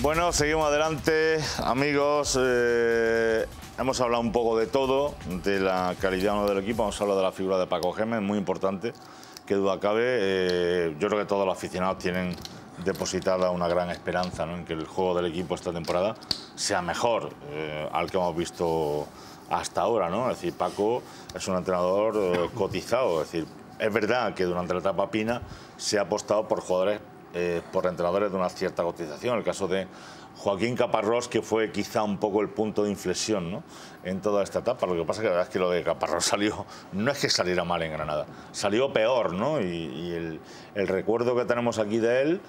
Bueno, seguimos adelante, amigos. Eh, hemos hablado un poco de todo, de la calidad del equipo. Hemos hablado de la figura de Paco Gémez, muy importante, que duda cabe. Eh, yo creo que todos los aficionados tienen depositada una gran esperanza en que el juego del equipo esta temporada sea mejor eh, al que hemos visto hasta ahora. ¿no? Es decir, Paco es un entrenador cotizado. Es decir, es verdad que durante la etapa Pina se ha apostado por jugadores eh, por entrenadores de una cierta cotización. El caso de Joaquín Caparrós, que fue quizá un poco el punto de inflexión ¿no? en toda esta etapa. Lo que pasa es que la verdad es que lo de Caparrós salió, no es que saliera mal en Granada, salió peor, ¿no? Y, el, el, recuerdo que tenemos aquí de él,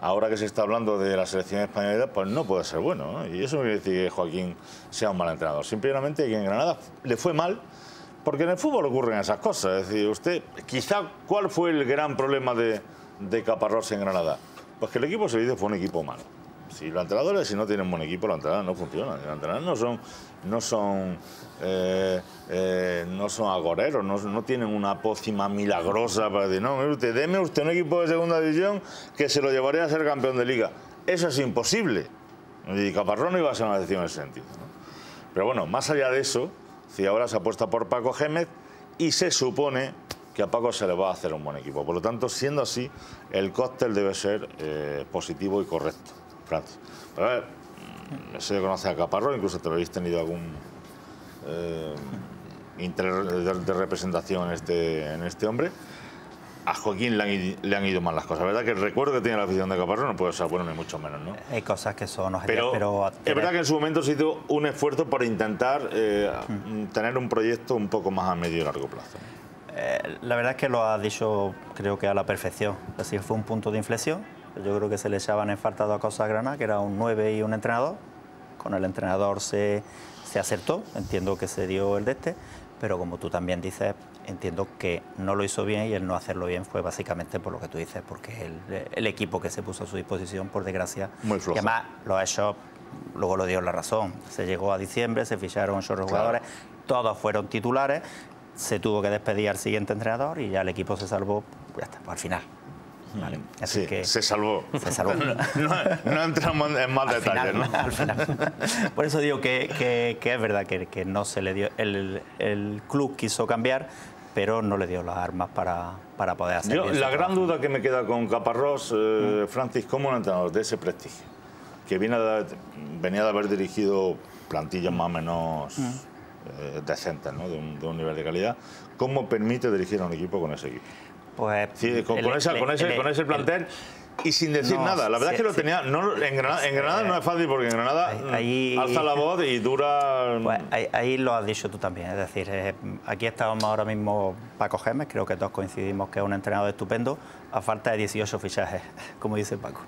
ahora que se está hablando de la selección española, pues no puede ser bueno, ¿no? Y eso no quiere decir que Joaquín sea un mal entrenador. Simplemente que en Granada le fue mal. Porque en el fútbol ocurren esas cosas. Es decir, usted, quizá, ¿cuál fue el gran problema de, de Caparrós en Granada? Pues que el equipo se dice fue un equipo malo. Si los entrenadores, si no tienen buen equipo, los entrenadores no funcionan. Los entrenadores no son, no son, eh, eh, no son agoreros, no, no, tienen una pócima milagrosa para decir, no, usted, deme usted un equipo de segunda división que se lo llevaría a ser campeón de liga. Eso es imposible. Y Caparrós no iba a ser una decisión en ese sentido. Pero bueno, más allá de eso, si ahora se apuesta por Paco Gémez y se supone que a Paco se le va a hacer un buen equipo. Por lo tanto, siendo así, el cóctel debe ser eh, positivo y correcto. Francis. Pero a ver, mm, se conoce a Caparro, incluso te habéis tenido algún eh, interés de, representación en este, en este hombre. A Joaquín le han, ido mal las cosas. La verdad que el recuerdo que tiene la afición de Caparro no puede ser bueno ni mucho menos, ¿no? Hay cosas que son pero, pero es verdad que en su momento se hizo un esfuerzo por intentar eh, mm. tener un proyecto un poco más a medio y largo plazo. Eh, la verdad es que lo ha dicho, creo que a la perfección. Así fue un punto de inflexión. Yo creo que se le echaban en falta dos cosas a Granada, que era un 9 y un entrenador. Con el entrenador se, se acertó, entiendo que se dio el de este, pero como tú también dices, entiendo que no lo hizo bien y el no hacerlo bien fue básicamente por lo que tú dices, porque el, el equipo que se puso a su disposición, por desgracia, Muy y además lo ha hecho, luego lo dio la razón. Se llegó a diciembre, se ficharon ocho jugadores, todos fueron titulares se tuvo que despedir al siguiente entrenador y ya el equipo se salvó ya está, al final. Vale. Así que se salvó. Se salvó. no, entramos en más detalles, ¿no? Al final. Por eso digo que, que, es verdad que, que, no se le dio. El, el, club quiso cambiar, pero no le dio las armas para, para poder hacerlo. La gran duda que me queda con Caparrós, eh, mm. Francis, como un entrenador de ese prestigio, que viene venía de haber dirigido plantillas más o menos. Mm. Eh, decentes, ¿no? de, un, nivel de calidad. ¿Cómo permite dirigir a un equipo con ese equipo? Pues, con, ese, con, ese, plantel y sin decir nada. La verdad es que lo tenía. No, en Granada, en Granada no es fácil porque en Granada mm, alza la voz y dura. Pues ahí, lo has dicho tú también. Es decir, eh, aquí estábamos ahora mismo Paco Gemes, creo que todos coincidimos que es un entrenador estupendo, a falta de 18 fichajes, como dice Paco.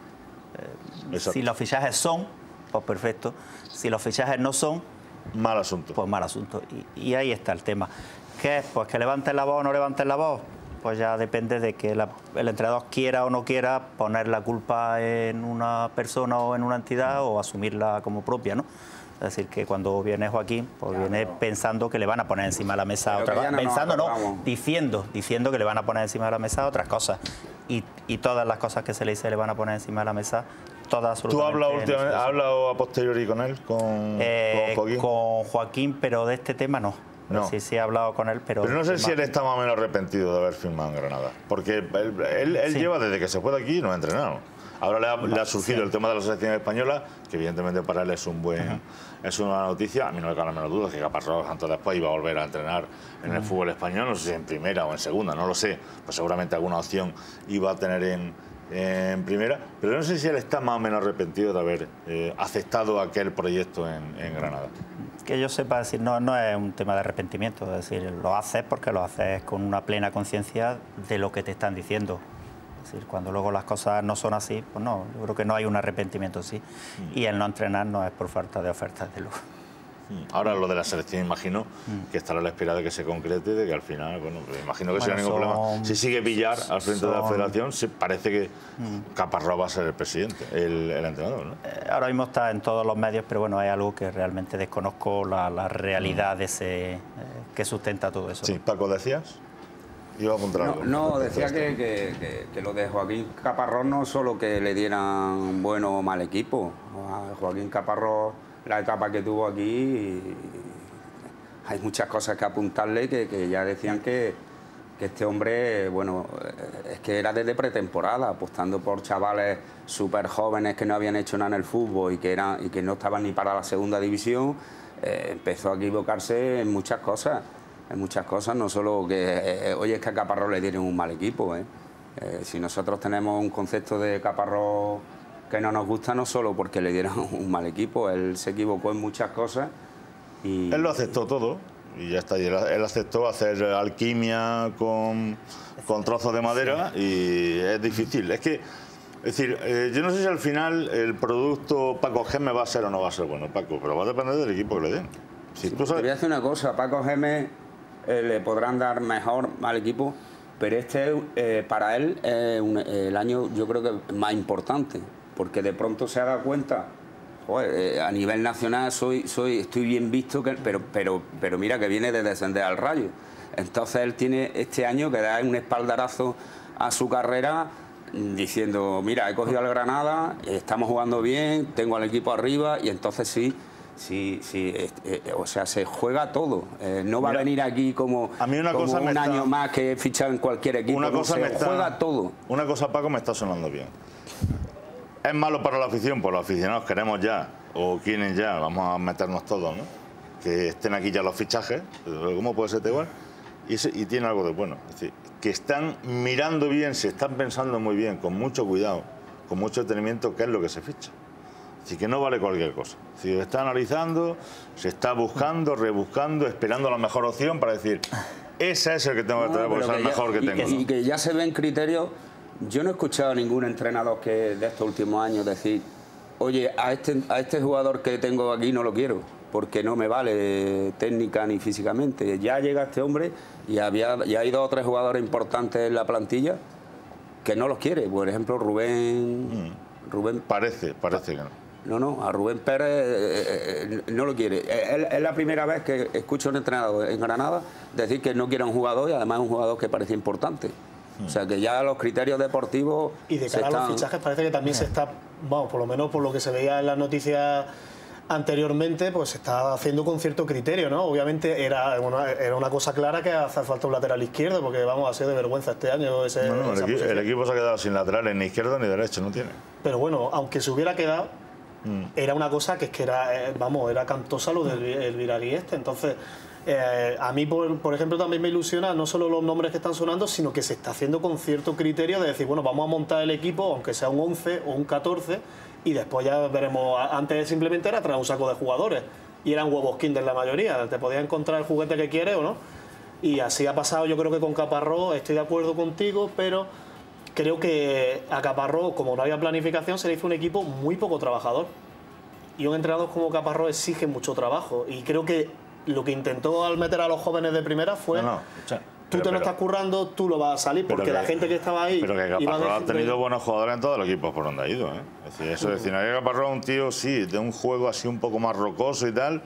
Eh, si los fichajes son, pues perfecto. Si los fichajes no son, Mal asunto. Pues mal asunto. Y, ahí está el tema. ¿Qué es? Pues que levanten la voz o no levanten la voz. Pues ya depende de que el entrenador quiera o no quiera poner la culpa en una persona o en una entidad o asumirla como propia, ¿no? Es decir, que cuando viene Joaquín, pues viene pensando que le van a poner encima de la mesa otra cosa. Pensando, no, diciendo, diciendo que le van a poner encima de la mesa otras cosas. Y, y, todas las cosas que se le dice le van a poner encima de la mesa ¿Tú has hablado, a posteriori con él, con, eh, Joaquín? Con Joaquín, pero de este tema no. No. Sí, sí he hablado con él, pero... Pero no sé si él está más o menos arrepentido de haber firmado en Granada. Porque él, lleva desde que se fue de aquí y no ha entrenado. Ahora le ha, surgido el tema de la selección española, que evidentemente para él es un buen es una noticia. A mí no me cabe la menor duda que Caparrós antes después iba a volver a entrenar en el fútbol español, no sé si en primera o en segunda, no lo sé. Pues seguramente alguna opción iba a tener en, en primera, pero no sé si él está más o menos arrepentido de haber eh, aceptado aquel proyecto en, Granada. Que yo sepa decir, no, no es un tema de arrepentimiento, es decir, lo haces porque lo haces con una plena conciencia de lo que te están diciendo. Es decir, cuando luego las cosas no son así, pues no, yo creo que no hay un arrepentimiento sí. Mm. Y el no entrenar no es por falta de ofertas de luz. Mm. Ahora lo de la selección, imagino mm. que estará a la espera de que se concrete, de que al final, bueno, pues imagino que será ningún problema. Si sigue Villar al frente de la federación, se parece que mm. Caparrós va a ser el presidente, el, entrenador, ¿no? Eh, ahora mismo está en todos los medios, pero bueno, hay algo que realmente desconozco la, realidad de ese, eh, que sustenta todo eso. Sí, Paco, decías. Iba a apuntar No, algo. no, decía que, que- que- que lo de Joaquín Caparrós no solo que le dieran bueno o mal equipo. A Joaquín Caparrós, la etapa que tuvo aquí, hay muchas cosas que apuntarle que, ya decían que, este hombre, bueno, es que era desde pretemporada, apostando por chavales súper jóvenes que no habían hecho nada en el fútbol y que, eran, y que no estaban ni para la segunda división, eh, empezó a equivocarse en muchas cosas. En muchas cosas, no solo que, eh, oye, es que a Caparrós le dieron un mal equipo. ¿eh? Eh, si nosotros tenemos un concepto de Caparrós que no nos gusta, no solo porque le dieron un mal equipo, él se equivocó en muchas cosas y... Él lo aceptó todo y ya está. Y él, él aceptó hacer alquimia con, con trozos de madera y es difícil. Es que, es decir, eh, yo no sé si al final el producto Paco Geme va a ser o no va a ser bueno, Paco, pero va a depender del equipo que le den. Si tú Te voy a sabes, decir una cosa, Paco Gémez eh, le podrán dar mejor al equipo, pero este eh, para él es el año yo creo que más importante, porque de pronto se ha dado cuenta, joder, eh, a nivel nacional soy, soy, estoy bien visto, que- pero, pero, pero mira que viene de descender al rayo. Entonces él tiene este año que da un espaldarazo a su carrera diciendo, mira, he cogido al Granada, estamos jugando bien, tengo al equipo arriba y entonces sí, sí, sí, eh, eh, o sea, se juega todo. Eh, no va Mira, a venir aquí como, a mí una como cosa me un está- año más que fichar en cualquier equipo, una no, cosa se me está, juega todo. Una cosa, Paco, me está sonando bien. Es malo para la afición, pues los aficionados queremos ya, o quieren ya, vamos a meternos todos, ¿no? Que estén aquí ya los fichajes, ¿cómo puede ser igual? Y, tiene algo de bueno. Es decir, que están mirando bien, se están pensando muy bien, con mucho cuidado, con mucho detenimiento, qué es lo que se ficha. Así que no vale cualquier cosa. Si se está analizando, se está buscando, rebuscando, esperando la mejor opción para decir, ese es el que tengo que traer, porque es el mejor que tengo. y ¿no? que ya se ven criterios. Yo no he escuchado a ningún entrenador que de estos últimos años decir, oye, a este, a este jugador que tengo aquí no lo quiero, porque no me vale técnica ni físicamente. Ya llega este hombre y había, ya hay dos o tres jugadores importantes en la plantilla que no los quiere. Por ejemplo, Rubén. Mm. Rubén Parece, parece que no. no, no, a Rubén Pérez eh, eh, no lo quiere. Eh, Es, es la primera vez que escucho a un entrenador en Granada decir que no quiere a un jugador y además un jugador que parece importante. O sea que ya los criterios deportivos. Y de cara a los están- fichajes parece que también se está, vamos, por lo menos por lo que se veía en las noticias anteriormente, pues se está haciendo con cierto criterio, ¿no? Obviamente era una, era una cosa clara que hace falta un lateral izquierdo, porque vamos, ha sido de vergüenza este año ese, No, no, el, esa equi- posición. el equipo se ha quedado sin laterales, ni izquierdo ni derecho, no tiene. Pero bueno, aunque se hubiera quedado, Mm. era una cosa que es que era, eh, vamos, era cantosa lo del el Viragui este. Entonces, eh, a mí, por, ejemplo, también me ilusiona no solo los nombres que están sonando, sino que se está haciendo con cierto criterio de decir, bueno, vamos a montar el equipo, aunque sea un 11 o un 14, y después ya veremos. Antes simplemente era traer un saco de jugadores, y eran huevos Kinder la mayoría. Te podías encontrar el juguete que quieres o no. Y así ha pasado, yo creo que con Caparrós, estoy de acuerdo contigo, pero creo que a Caparrós, como no había planificación, se le hizo un equipo muy poco trabajador. Y un entrenador como Caparrós exige mucho trabajo. Y creo que lo que intentó al meter a los jóvenes de primera fue, No, no, escucha, tú pero- te lo pero- estás currando, tú lo vas a salir, porque que- la gente que estaba ahí... Pero que Caparrós ha tenido buenos jugadores en todos los equipos por donde ha ido. ¿eh? Es decir, eso es decir, no hay Caparrós es un tío, sí, de un juego así un poco más rocoso y tal,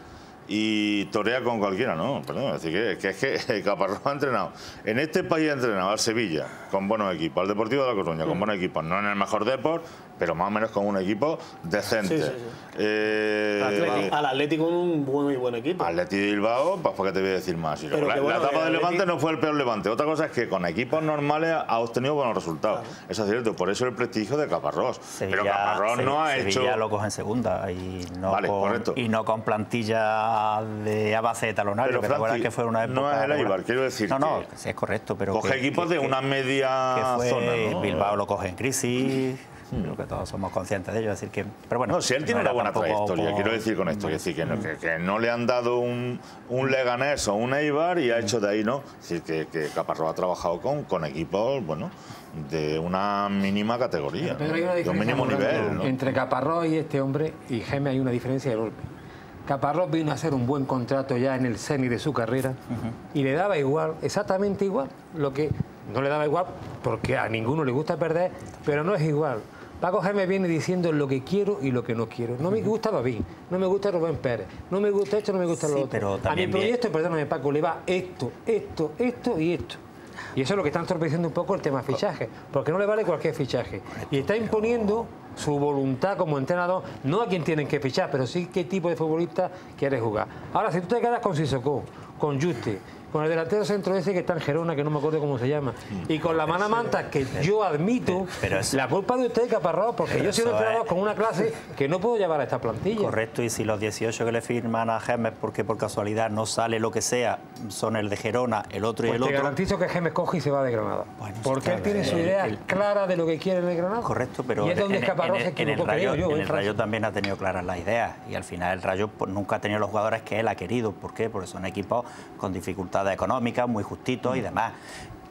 y torea con cualquiera, ¿no? Perdón, es decir, que, que es que Caparrós ha entrenado. En este país ha entrenado al Sevilla con buenos equipos, al Deportivo de La Coruña con buenos equipos, no en el mejor deporte, pero más o menos con un equipo decente. Sí, sí, sí. Eh, Atlético- al Atlético con un muy buen equipo. Atleti de Bilbao, pues ¿para qué te voy a decir más? Pero la, que bueno, la etapa el del Levante no fue el peor Levante. Otra cosa es que con equipos normales ha obtenido buenos resultados. Eso es cierto, por eso el prestigio de Caparrós. Pero Caparrós no ha hecho... Sevilla lo coge en segunda y no, Vale, con, correcto. y no con plantilla de a base de talonario, Pero, que fue una época... no es el. Eibar, quiero decir No, no, que es correcto, pero... Coge que- equipos que- de que- una media que fue zona, ¿no? Bilbao lo coge en crisis, creo que todos somos conscientes de ello, es decir que... Pero bueno, No, si él tiene no una buena trayectoria, por- quiero decir con esto, quiero decir que no, que, que no le han dado un, un Leganés o un Eibar y ha hecho de ahí, ¿no? Es decir, que, que Caparrós ha trabajado con, con equipos, bueno, de una mínima categoría, Pero ¿no? hay una de un diferencia mínimo nivel, ¿no? Entre Caparrós y este hombre y Geme hay una diferencia de golpe. Caparrós vino a hacer un buen contrato ya en el CENI de su carrera y le daba igual, exactamente igual, lo que no le daba igual porque a ninguno le gusta perder, pero no es igual. Paco Geme viene diciendo lo que quiero y lo que no quiero. No me gusta Babín, no me gusta Rubén Pérez, no me gusta esto, no me gusta lo Sí, otro. pero a mi proyecto, perdóname Paco, le va esto, esto, esto y esto. Y eso es lo que está entorpeciendo un poco el tema fichaje, porque no le vale cualquier fichaje. Y está imponiendo su voluntad como entrenador, no a quien tienen que fichar, pero sí qué tipo de futbolista quiere jugar. Ahora, si tú te quedas con Sissoko, con Juste, con el delantero centro ese que está en Gerona, que no me acuerdo cómo se llama, y con la mano manta, que yo admito, pero eso- la culpa de usted, Caparrós, porque yo soy un entrenador con una clase que no puedo llevar a esta plantilla. Correcto, y si los 18 que le firman a Gemes porque por casualidad no sale lo que sea, son el de Gerona, el otro y Pues el te otro. garantizo que Gemes coge y se va de Granada. Bueno, porque él tiene su idea El- clara de lo que quiere en el Granada. Correcto, pero y es donde en, Caparrós en- en el Rayo, yo. en ¿eh, el Rayo también ha tenido claras las ideas y al final el Rayo pues, nunca ha tenido los jugadores que él ha querido. ¿Por qué? Porque son equipos con dificultades económicas, muy justitos y demás.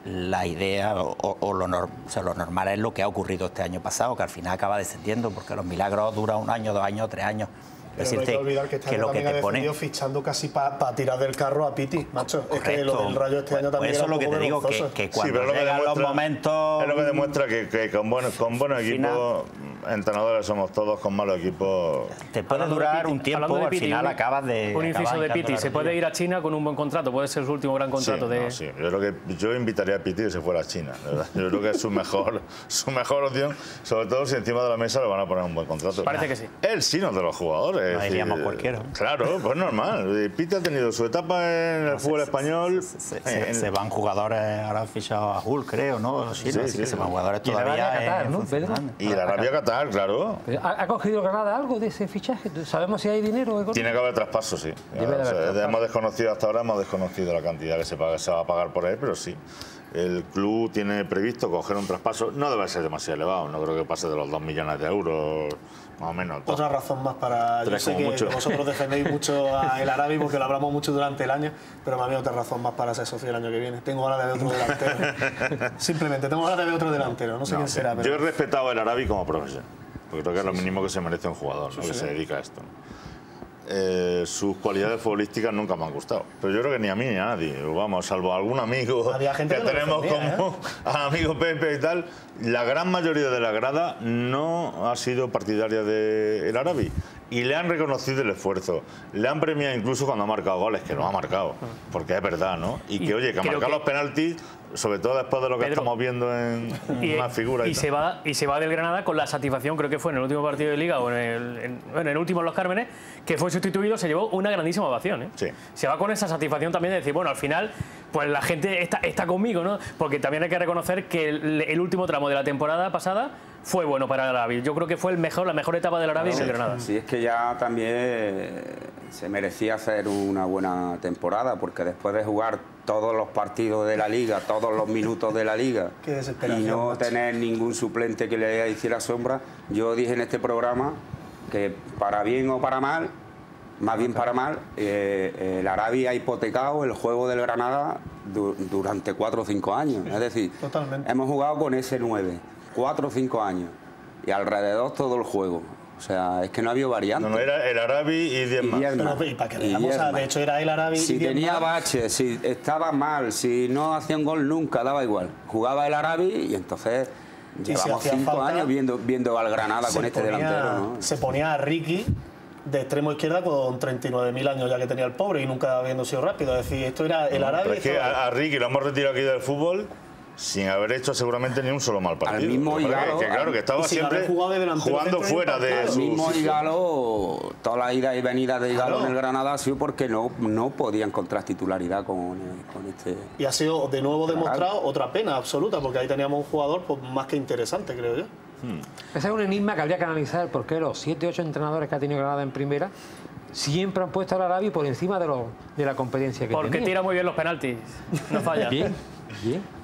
La idea o, lo, o sea, lo normal es lo que ha ocurrido este año pasado, que al final acaba descendiendo, porque los milagros duran un año, dos años, tres años. Pero no hay que olvidar que este año lo que te pone... fichando casi para tirar del carro a Piti, macho. es que lo del Rayo este año Pues también eso era es lo que te digo, que, que Sí, cuando pero es lo que llegan los demuestra- momentos... Es lo que demuestra que, que con buenos, con buenos equipos, entrenadores somos todos, con malos equipos. Te puede Hablando durar Piti- un tiempo, al Piti, final un- acabas de... Un inciso de Piti, se puede ir a China con un buen contrato, puede ser su último gran contrato Sí, de... no, sí. Yo creo que yo invitaría a Piti que se fuera a China. verdad. Yo creo que es su mejor, su mejor opción, sobre todo si encima de la mesa le van a poner un buen contrato. Parece que sí. Él sí, no de los jugadores. No diríamos cualquiera. Claro, pues normal. Piti ha tenido su etapa en el fútbol español. Se, se- en- se van jugadores, ahora han fichado a Hull, creo, ¿no? Sí, así sí. que se van jugadores Y la todavía Arabia Qatar, en ¿no, y la Arabia Qatar, claro. ¿Ha, ha cogido Granada algo de ese fichaje? ¿Sabemos si hay dinero? económico? Tiene que haber traspaso, sí. O sea, traspaso. hemos desconocido hasta ahora, hemos desconocido la cantidad que se, paga- se va a pagar por él, pero sí. El club tiene previsto coger un traspaso, no debe ser demasiado elevado, no creo que pase de los 2 millones de euros, más o menos. Otra razón más para. Yo sé que mucho. vosotros defendéis mucho a el Arabi porque lo hablamos mucho durante el año, pero para mí otra razón más para ser socio el año que viene. Tengo ganas de ver otro delantero. Simplemente tengo ganas de ver otro delantero. No sé No, quién será, Yo pero. he respetado el Arabi como profesión, porque creo que es lo mínimo que se merece un jugador, ¿no? que se dedica a esto. Eh, sus cualidades futbolísticas nunca me han gustado. Pero yo creo que ni a mí ni a nadie. Vamos, salvo algún amigo Había gente que que tenemos defendía, ¿eh? como al amigo Pepe y tal, la gran mayoría de la grada no ha sido partidaria del Arabi. Y le han reconocido el esfuerzo. Le han premiado incluso cuando ha marcado goles, que no ha marcado. Porque es verdad, ¿no? Y, Y que, oye, que ha marcado que- los penaltis, sobre todo después de lo que Pedro, estamos viendo en Y, una figura. y se va y se va del Granada con la satisfacción, creo que fue en el último partido de Liga o en el, en- en el último en Los Cármenes, que fue sustituido, se llevó una grandísima ovación. ¿eh? Sí. Se va con esa satisfacción también de decir, bueno, al final, pues la gente está, está conmigo, ¿no? Porque también hay que reconocer que el, el último tramo de la temporada pasada fue bueno para el Arabi. Yo creo que fue el mejor, la mejor etapa del Arabi en el Granada. Sí, es que ya también eh, se merecía hacer una buena temporada, porque después de jugar todos los partidos de la liga, todos los minutos de la liga, Qué y no macho. tener ningún suplente que le hiciera sombra, yo dije en este programa que para bien o para mal, más bien para mal, eh, el Arabia ha hipotecado el juego del Granada du- durante cuatro o cinco años. Es decir, Totalmente. hemos jugado con ese 9, cuatro o cinco años, y alrededor todo el juego. O sea, es que no había variante. No, no, era el Arabi y 10 Y más. diez más. Pero, y para que Y veamos, diez o sea, más. de hecho era el Arabi. y Si diez tenía más. baches, si estaba mal, si no hacía un gol nunca, daba igual. Jugaba el Arabi y entonces llevamos cinco falta, años viendo, viendo al Granada con este ponía- delantero. ¿no? Se ponía a Ricky de extremo izquierda con 39.000 años ya que tenía el pobre y nunca habiendo sido rápido. Es decir, esto era el Arabi. Pero es que a, a Ricky lo hemos retirado aquí del fútbol sin haber hecho seguramente ni un solo mal partido. mismo Porque, Higalo, que claro, que estaba siempre de jugando fuera de su... mismo Higalo, toda la ida y venida de Higalo Claro. en el Granada ha sido porque no, no podía encontrar titularidad con, con este. Y ha sido de nuevo demostrado otra pena absoluta, porque ahí teníamos un jugador pues, más que interesante, creo yo. Ese es un enigma que habría que analizar porque los 7 8 entrenadores que ha tenido Granada en primera siempre han puesto al Arabi por encima de, lo, de la competencia que Porque tenía. tira muy bien los penaltis, no falla. Bien.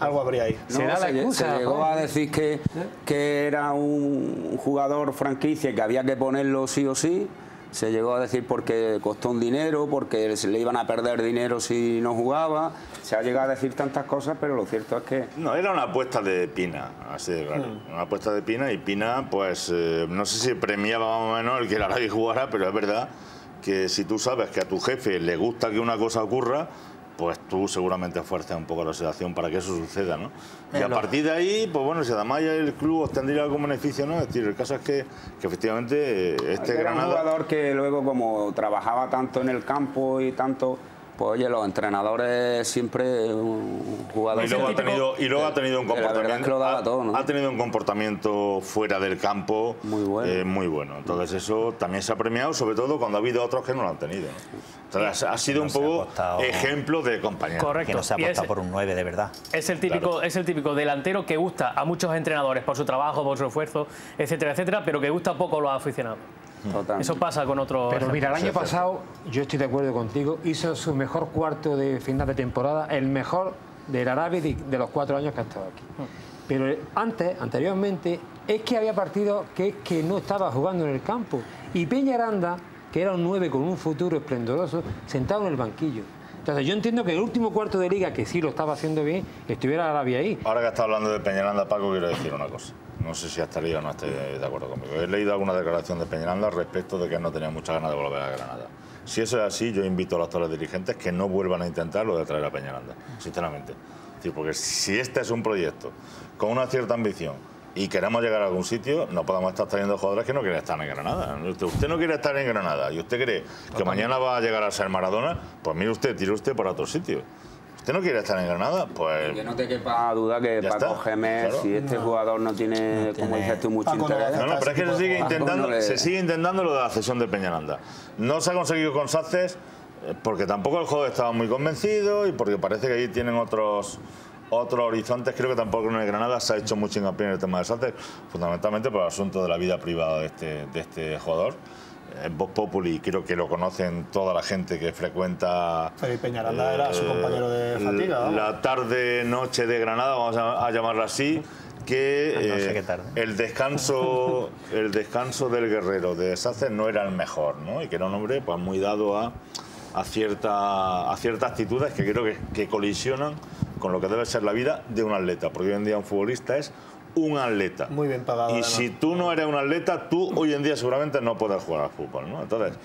Algo habría ahí. No, Será la se, excusa, se llegó a decir que, que era un jugador franquicia y que había que ponerlo sí o sí. Se llegó a decir porque costó un dinero, porque se le iban a perder dinero si no jugaba. Se ha llegado a decir tantas cosas, pero lo cierto es que No, era una apuesta de Pina, así de claro. Una apuesta de Pina y Pina, pues, eh, no sé si premiaba más o menos el que el Arabi jugara, pero es verdad que si tú sabes que a tu jefe le gusta que una cosa ocurra, pues tú seguramente fuerzas un poco la situación para que eso suceda, ¿no? Y a partir de ahí, pues bueno, si además ya el club obtendría algún beneficio, ¿no? Es decir, el caso es que, que efectivamente eh, este era un Granada... jugador que luego como trabajaba tanto en el campo y tanto Pues oye, los entrenadores siempre un jugador Y luego, ha tenido, y luego ha tenido un es comportamiento que lo daba ha- todo, ¿no? ha tenido un comportamiento fuera del campo Muy bueno. eh, muy bueno. Entonces eso también se ha premiado, sobre todo cuando ha habido otros que no lo han tenido. ha sido no un poco apostado- ejemplo de compañero. Correcto. Que no se ha apostado es- por un 9 de verdad. Es el típico, es el típico delantero que gusta a muchos entrenadores por su trabajo, por su esfuerzo, etcétera, etcétera, pero que gusta poco a los aficionados. Total. Eso pasa con otros. Pero mira, el año pasado, yo estoy de acuerdo contigo, hizo su mejor cuarto de final de temporada, el mejor del Arabi de, de los cuatro años que ha estado aquí. Pero antes, anteriormente, es que había partidos que es que no estaba jugando en el campo. Y Peña Aranda, que era un 9 con un futuro esplendoroso, sentado en el banquillo. Entonces yo entiendo que el último cuarto de liga, que sí lo estaba haciendo bien, estuviera Arabia ahí. Ahora que está hablando de Peñaranda, Paco, quiero decir una cosa. No sé si hasta leído o no esté de acuerdo conmigo. He leído alguna declaración de Peñaranda respecto de que él no tenía muchas ganas de volver a Granada. Si eso es así, yo invito a los actuales dirigentes que no vuelvan a intentar lo de traer a Peñaranda, sinceramente. Decir, porque si este es un proyecto con una cierta ambición y queremos llegar a algún sitio, no podemos estar trayendo jugadores que no quieren estar en Granada. Usted, usted no quiere estar en Granada y usted cree que mañana va a llegar a ser Maradona, pues mire usted, tire usted para otro sitio. ¿Usted no quiere estar en Granada? Pues Que no te quepa duda que Ya Paco está, Gémez, claro. si este jugador no tiene, como tiene- dices tú, mucho Paco no interés. No, no, pero es que se sigue intentando, no le- se sigue intentando lo de la cesión de Peñaranda. No se ha conseguido con Sánchez eh, porque tampoco el juego estaba muy convencido y porque parece que ahí tienen otros otros horizontes. Creo que tampoco en el Granada se ha hecho mucho hincapié en el tema de Sánchez, fundamentalmente por el asunto de la vida privada de este, de este jugador. En Voz Populi creo que lo conocen toda la gente que frecuenta y Peñaranda era su compañero de eh, fatiga. La tarde noche de Granada, vamos a, a llamarla así, que Ah, no sé eh, qué tarde. el descanso el descanso del guerrero de Sánchez no era el mejor, ¿no? Y que era un hombre pues muy dado a, a cierta a ciertas actitudes que creo que, que colisionan con lo que debe ser la vida de un atleta, porque hoy en día un futbolista es un atleta. Muy bien pagado, Y además. si tú no eres un atleta, tú hoy en día seguramente no puedes jugar al fútbol, ¿no? Entonces,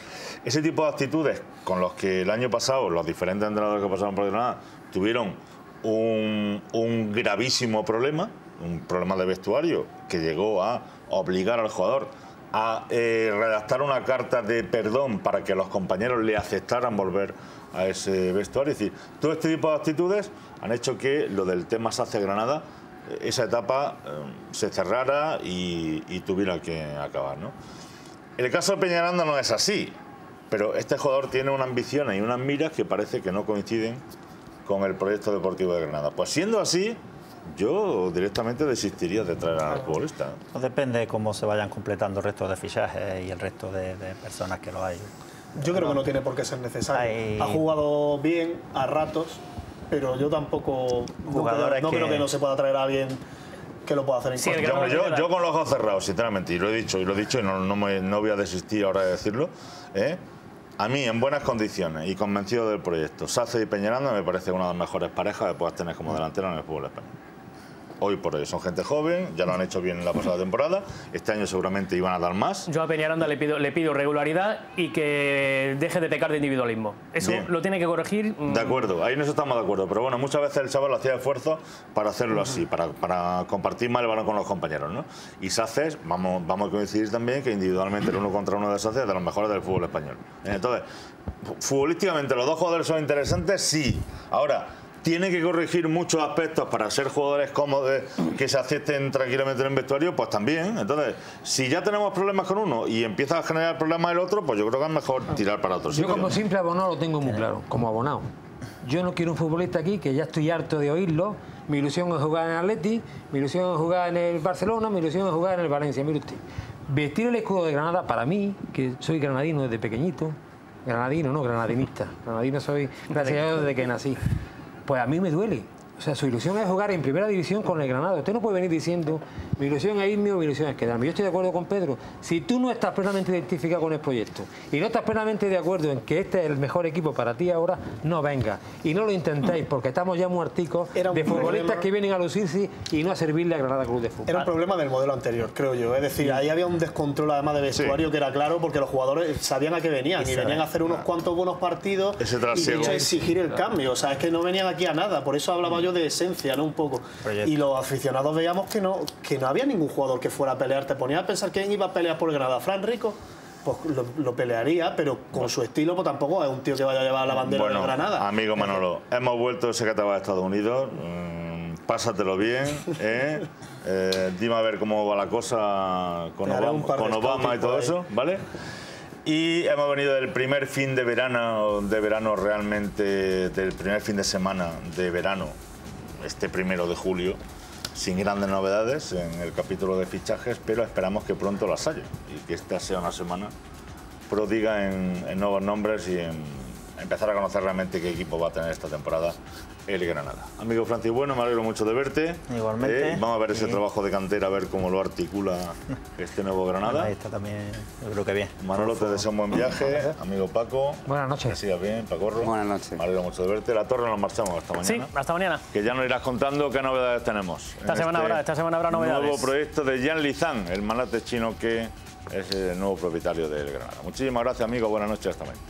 ese tipo de actitudes con los que el año pasado los diferentes entrenadores que pasaron por Granada tuvieron un, un gravísimo problema, un problema de vestuario que llegó a obligar al jugador a eh, redactar una carta de perdón para que los compañeros le aceptaran volver a ese vestuario. Es decir, todo este tipo de actitudes han hecho que lo del tema Sace Granada esa etapa eh, se cerrara y, y tuviera que acabar. ¿no? El caso de Peñaranda no es así, pero este jugador tiene una ambición y unas miras que parece que no coinciden con el proyecto deportivo de Granada. Pues siendo así, yo directamente desistiría de traer al futbolista. ¿no? Pues depende de cómo se vayan completando el resto de fichajes y el resto de, de personas que lo hay. Yo creo que no tiene por qué ser necesario. Hay- Ha jugado bien a ratos, pero yo tampoco. No, creo, Jugadores no creo que- no se pueda traer a alguien que lo pueda hacer en Sí. Yo, hombre, yo, con los ojos cerrados, sinceramente, y lo he dicho, y lo he dicho, y no, no, me- no voy a desistir ahora de decirlo, ¿eh? a mí, en buenas condiciones y convencido del proyecto, Sace y Peñaranda me parece una de las mejores parejas que puedas tener como delantero en el fútbol español. Hoy por hoy son gente joven, ya lo han hecho bien en la pasada temporada, este año seguramente iban a dar más. Yo a Peñaranda le pido, le pido regularidad y que deje de pecar de individualismo. Eso Bien. lo tiene que corregir. mm, De acuerdo, ahí nos estamos de acuerdo. Pero bueno, muchas veces el chaval hacía esfuerzo para hacerlo así, para, para compartir más el balón con los compañeros, ¿no? Y Saces, vamos, vamos a coincidir también que individualmente el uno contra uno de Saces es de los mejores del fútbol español. Entonces, futbolísticamente los dos jugadores son interesantes, sí. Ahora, tiene que corregir muchos aspectos para ser jugadores cómodos, que se acepten tranquilamente en el vestuario, pues también. Entonces, si ya tenemos problemas con uno y empieza a generar problemas el otro, pues yo creo que es mejor tirar para otro Yo sitio. como simple abonado lo tengo muy claro, como abonado. Yo no quiero un futbolista aquí, que ya estoy harto de oírlo. Mi ilusión es jugar en el Atleti, mi ilusión es jugar en el Barcelona, mi ilusión es jugar en el Valencia. Mire usted, vestir el escudo de Granada para mí, que soy granadino desde pequeñito, granadino, no, granadinista. Granadino soy, gracias a Dios, desde que nací. Pues a mí me duele. O sea, su ilusión es jugar en primera división con el Granada. Usted no puede venir diciendo, mi ilusión es irme o mi ilusión es quedarme. Yo estoy de acuerdo con Pedro. Si tú no estás plenamente identificado con el proyecto y no estás plenamente de acuerdo en que este es el mejor equipo para ti ahora, no venga. Y no lo intentéis, porque estamos ya muerticos de futbolistas problema. que vienen a lucirse y no a servirle a Granada Club de Fútbol. Era un problema del modelo anterior, creo yo. Es decir, ahí había un descontrol además de vestuario que era claro porque los jugadores sabían a qué venían y, Y venían a hacer unos cuantos buenos partidos Ese y de hecho a exigir el cambio. O sea, es que no venían aquí a nada. Por eso hablaba yo de esencia, ¿no? Un poco. Proyecto. Y los aficionados veíamos que no, que no había ningún jugador que fuera a pelear. Te ponía a pensar quién iba a pelear por Granada. Fran Rico. pues lo, lo pelearía, pero con su estilo pues tampoco es un tío que vaya a llevar la bandera Bueno, de Granada. amigo Manolo, hemos vuelto, te vas a Estados Unidos, mm, pásatelo bien, ¿eh? Eh, dime a ver cómo va la cosa con Te Obama, con Obama y todo ahí. eso, ¿vale? Y hemos venido del primer fin de verano, de verano realmente, del primer fin de semana de verano, este primero de julio, sin grandes novedades en el capítulo de fichajes, pero esperamos que pronto las haya y que esta sea una semana prodiga en, en nuevos nombres y en empezar a conocer realmente qué equipo va a tener esta temporada el Granada. Amigo Francis Bueno, me alegro mucho de verte. Igualmente. Eh, vamos a ver ese trabajo de cantera, a ver cómo lo articula este nuevo Granada. Ahí está también, yo creo que bien. Manolo, te deseo un buen viaje. Amigo Paco. Buenas noches. Que sigas bien, Pacorro. Buenas noches. Me alegro mucho de verte. La Torre nos marchamos hasta Sí, mañana. hasta mañana. Que ya nos irás contando qué novedades tenemos. Esta semana habrá- esta semana habrá novedades. Nuevo proyecto de Jan Lizán, el manate chino que es el nuevo propietario del Granada. Muchísimas gracias, amigo. Buenas noches. Hasta mañana.